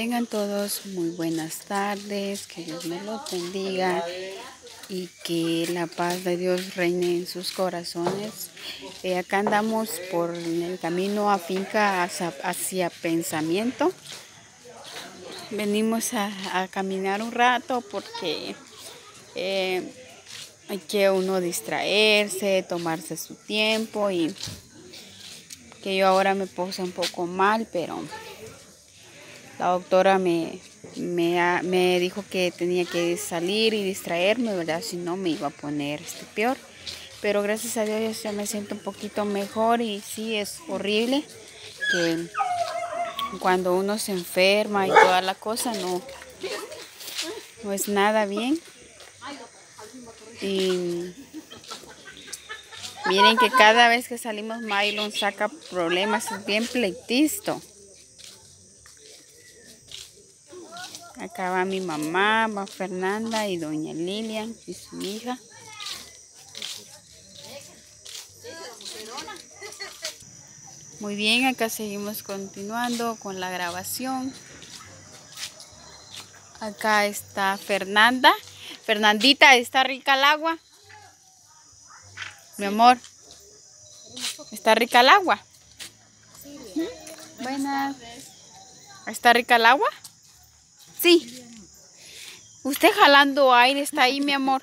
Tengan todos muy buenas tardes, que Dios me los bendiga y que la paz de Dios reine en sus corazones. Eh, acá andamos por el camino a finca hacia, pensamiento. Venimos a, caminar un rato porque eh, hay que uno distraerse, tomarse su tiempo y que yo ahora me puse un poco mal, pero la doctora me, me, dijo que tenía que salir y distraerme, ¿verdad? Si no me iba a poner este peor. Pero gracias a Dios ya me siento un poquito mejor y sí es horrible que cuando uno se enferma y toda la cosa no, no es nada bien. Y miren que cada vez que salimos Mylon saca problemas, es bien pleitisto. Acá va mi mamá, va Fernanda y doña Lilian y su hija. Muy bien, acá seguimos continuando con la grabación. Acá está Fernanda. Fernandita, ¿está rica el agua? Mi amor, ¿está rica el agua? Buenas. ¿Está rica el agua? Sí. Usted jalando aire está ahí, mi amor.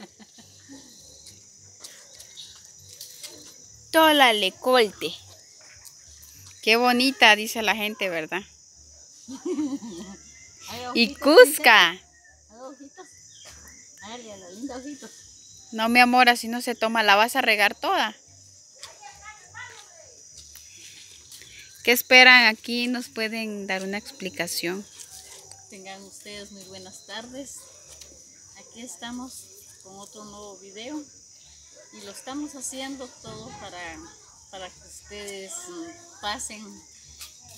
Toda la colte. Qué bonita, dice la gente, ¿verdad? Y Cusca. No, mi amor, así no se toma. La vas a regar toda. ¿Qué esperan aquí? ¿Nos pueden dar una explicación? Tengan ustedes muy buenas tardes. Aquí estamos con otro nuevo video y lo estamos haciendo todo para, para que ustedes mm, pasen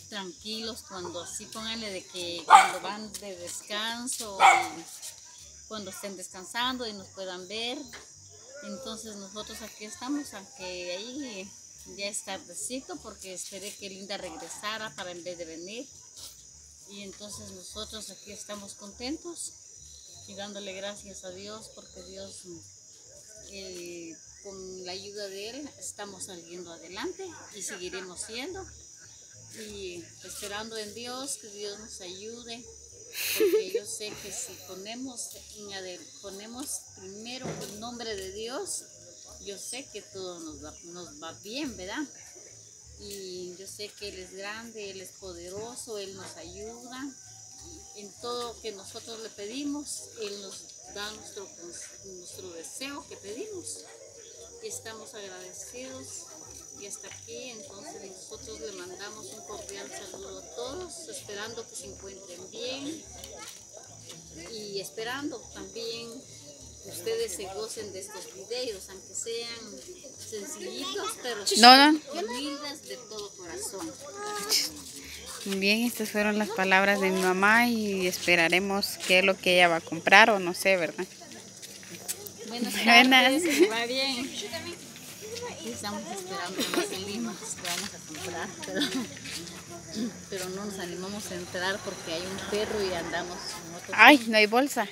tranquilos cuando así pónganle de que cuando van de descanso cuando estén descansando y nos puedan ver entonces nosotros aquí estamos aunque ahí ya es tardecito porque esperé que Linda regresara para en vez de venir y entonces nosotros aquí estamos contentos y dándole gracias a Dios porque Dios, eh, con la ayuda de Él, estamos saliendo adelante y seguiremos siendo. Y esperando en Dios, que Dios nos ayude, porque yo sé que si ponemos, ponemos primero el nombre de Dios, yo sé que todo nos va, nos va bien, ¿verdad? Y yo sé que Él es grande, Él es poderoso, Él nos ayuda. En todo que nosotros le pedimos, Él nos da nuestro, nuestro deseo que pedimos. Estamos agradecidos y hasta aquí, entonces nosotros le mandamos un cordial saludo a todos, esperando que se encuentren bien y esperando también ustedes se gocen de estos videos, aunque sean sencillitos, pero no, humildes de todo corazón. Bien, estas fueron las palabras de mi mamá y esperaremos qué es lo que ella va a comprar o no sé, ¿verdad? Buenas tardes, va bien. estamos esperando las limas que vamos a comprar, pero, pero, no nos animamos a entrar porque hay un perro y andamos en otro Ay, no hay bolsa.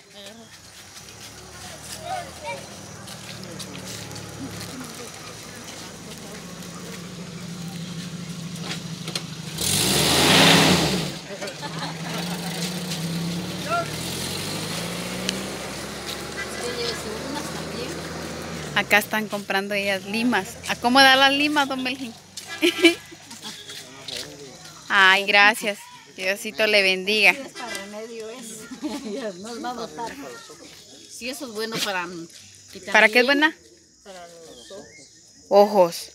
Acá están comprando ellas limas. ¿A cómo dar las limas, don Melgin? Ay, gracias. Diosito le bendiga. Sí, eso es bueno para ¿Para qué es buena? Para los ojos. Ojos.